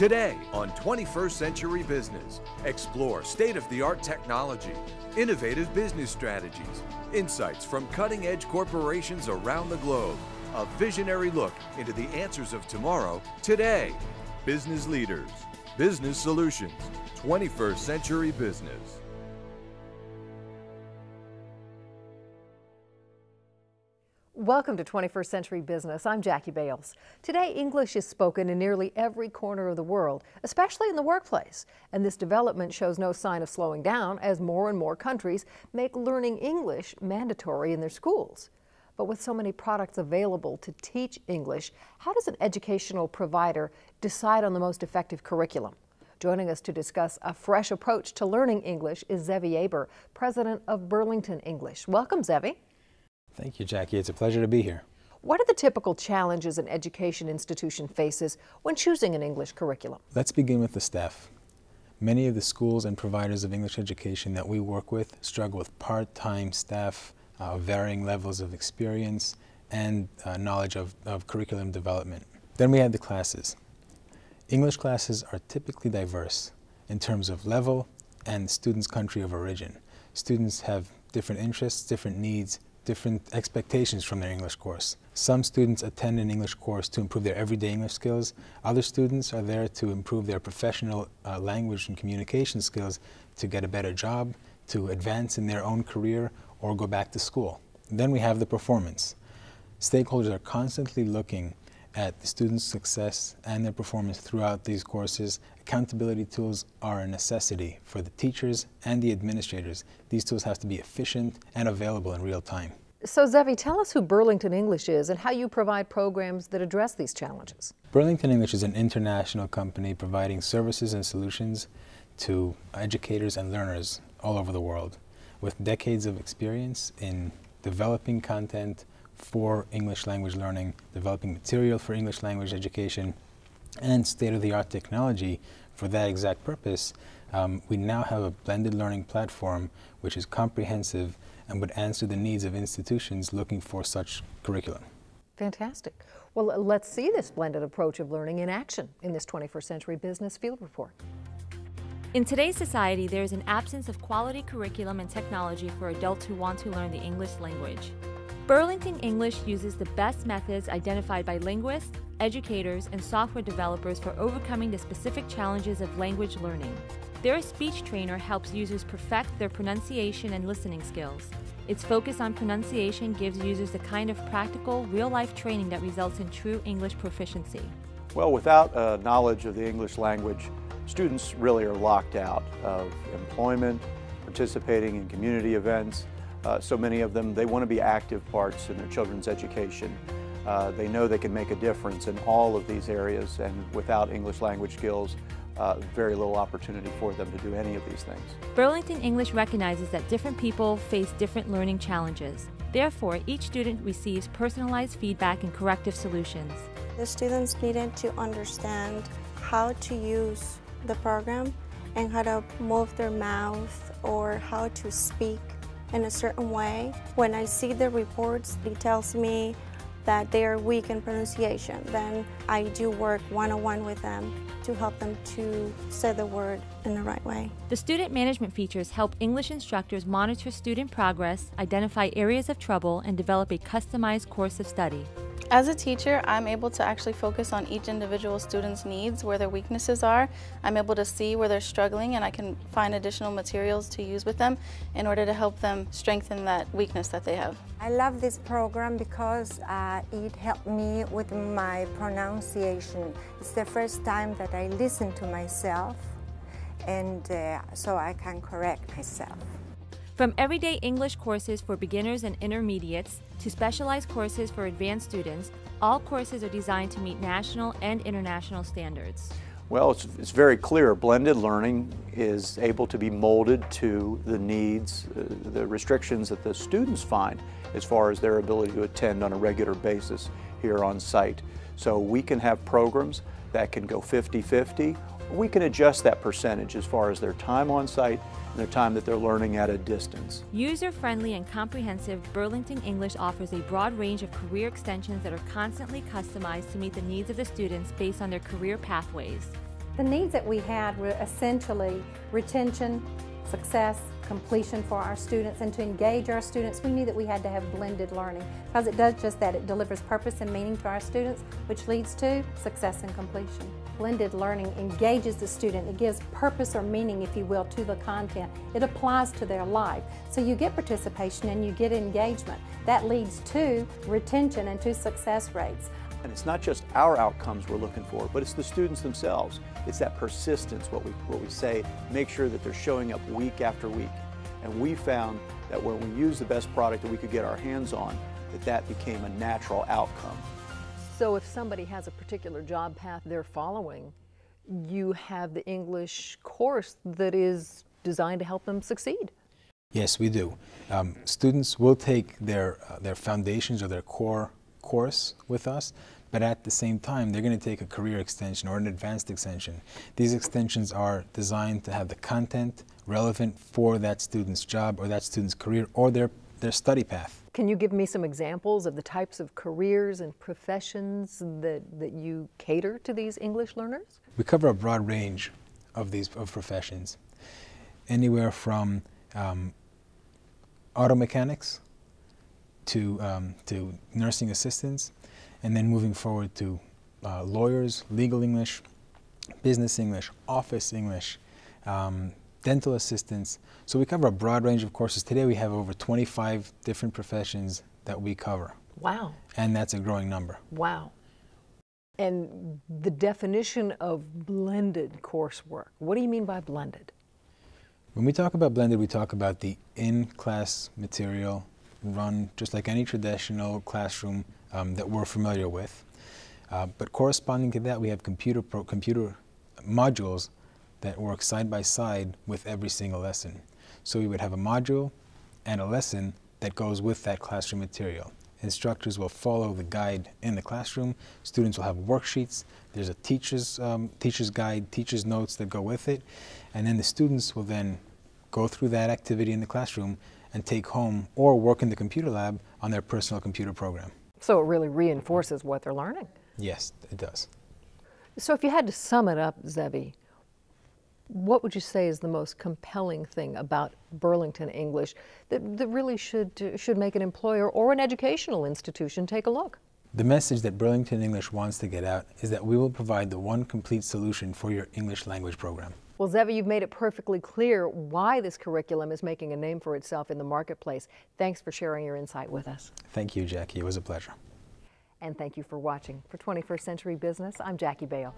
Today on 21st Century Business, explore state of the art technology, innovative business strategies, insights from cutting edge corporations around the globe, a visionary look into the answers of tomorrow today. Business leaders, business solutions, 21st Century Business. Welcome to 21st Century Business. I'm Jackie Bales. Today, English is spoken in nearly every corner of the world, especially in the workplace. And this development shows no sign of slowing down as more and more countries make learning English mandatory in their schools. But with so many products available to teach English, how does an educational provider decide on the most effective curriculum? Joining us to discuss a fresh approach to learning English is Zevi Aber, president of Burlington English. Welcome, Zevi. Thank you, Jackie. It's a pleasure to be here. What are the typical challenges an education institution faces when choosing an English curriculum? Let's begin with the staff. Many of the schools and providers of English education that we work with struggle with part-time staff, uh, varying levels of experience, and uh, knowledge of, of curriculum development. Then we have the classes. English classes are typically diverse in terms of level and students' country of origin. Students have different interests, different needs, different expectations from their English course. Some students attend an English course to improve their everyday English skills. Other students are there to improve their professional uh, language and communication skills to get a better job, to advance in their own career, or go back to school. Then we have the performance. Stakeholders are constantly looking at the students' success and their performance throughout these courses. Accountability tools are a necessity for the teachers and the administrators. These tools have to be efficient and available in real time. So, Zevi, tell us who Burlington English is and how you provide programs that address these challenges. Burlington English is an international company providing services and solutions to educators and learners all over the world with decades of experience in developing content, for English language learning, developing material for English language education, and state-of-the-art technology for that exact purpose, um, we now have a blended learning platform which is comprehensive and would answer the needs of institutions looking for such curriculum. Fantastic. Well, let's see this blended approach of learning in action in this 21st Century Business Field Report. In today's society, there is an absence of quality curriculum and technology for adults who want to learn the English language. Burlington English uses the best methods identified by linguists, educators, and software developers for overcoming the specific challenges of language learning. Their speech trainer helps users perfect their pronunciation and listening skills. Its focus on pronunciation gives users the kind of practical, real-life training that results in true English proficiency. Well, without uh, knowledge of the English language, students really are locked out of employment, participating in community events, uh, so many of them, they want to be active parts in their children's education. Uh, they know they can make a difference in all of these areas and without English language skills, uh, very little opportunity for them to do any of these things. Burlington English recognizes that different people face different learning challenges. Therefore, each student receives personalized feedback and corrective solutions. The students needed to understand how to use the program and how to move their mouth or how to speak in a certain way. When I see the reports, it tells me that they are weak in pronunciation. Then I do work one-on-one with them to help them to say the word in the right way. The student management features help English instructors monitor student progress, identify areas of trouble, and develop a customized course of study. As a teacher, I'm able to actually focus on each individual student's needs, where their weaknesses are. I'm able to see where they're struggling and I can find additional materials to use with them in order to help them strengthen that weakness that they have. I love this program because uh, it helped me with my pronunciation. It's the first time that I listen to myself and uh, so I can correct myself. From everyday English courses for beginners and intermediates to specialized courses for advanced students, all courses are designed to meet national and international standards. Well, it's, it's very clear. Blended learning is able to be molded to the needs, uh, the restrictions that the students find as far as their ability to attend on a regular basis here on site. So we can have programs that can go 50-50. We can adjust that percentage as far as their time on site and the time that they're learning at a distance. User-friendly and comprehensive, Burlington English offers a broad range of career extensions that are constantly customized to meet the needs of the students based on their career pathways. The needs that we had were essentially retention, success, completion for our students, and to engage our students, we knew that we had to have blended learning because it does just that. It delivers purpose and meaning to our students, which leads to success and completion. Blended learning engages the student. It gives purpose or meaning, if you will, to the content. It applies to their life. So you get participation and you get engagement. That leads to retention and to success rates. And it's not just our outcomes we're looking for, but it's the students themselves. It's that persistence, what we, what we say, make sure that they're showing up week after week. And we found that when we use the best product that we could get our hands on, that that became a natural outcome. So if somebody has a particular job path they're following, you have the English course that is designed to help them succeed. Yes, we do. Um, students will take their, uh, their foundations or their core course with us, but at the same time, they're going to take a career extension or an advanced extension. These extensions are designed to have the content relevant for that student's job or that student's career or their, their study path. Can you give me some examples of the types of careers and professions that, that you cater to these English learners? We cover a broad range of these of professions, anywhere from um, auto mechanics to, um, to nursing assistants, and then moving forward to uh, lawyers, legal English, business English, office English, um, dental assistants. So we cover a broad range of courses. Today we have over 25 different professions that we cover. Wow. And that's a growing number. Wow. And the definition of blended coursework, what do you mean by blended? When we talk about blended, we talk about the in-class material run just like any traditional classroom um, that we're familiar with. Uh, but corresponding to that, we have computer, computer modules that work side by side with every single lesson. So we would have a module and a lesson that goes with that classroom material. Instructors will follow the guide in the classroom. Students will have worksheets. There's a teacher's, um, teacher's guide, teacher's notes that go with it. And then the students will then go through that activity in the classroom and take home or work in the computer lab on their personal computer program. So it really reinforces what they're learning. Yes, it does. So if you had to sum it up, Zevi, what would you say is the most compelling thing about Burlington English that, that really should, should make an employer or an educational institution take a look? The message that Burlington English wants to get out is that we will provide the one complete solution for your English language program. Well, Zevi, you've made it perfectly clear why this curriculum is making a name for itself in the marketplace. Thanks for sharing your insight with us. Thank you, Jackie. It was a pleasure. And thank you for watching. For 21st Century Business, I'm Jackie Bales.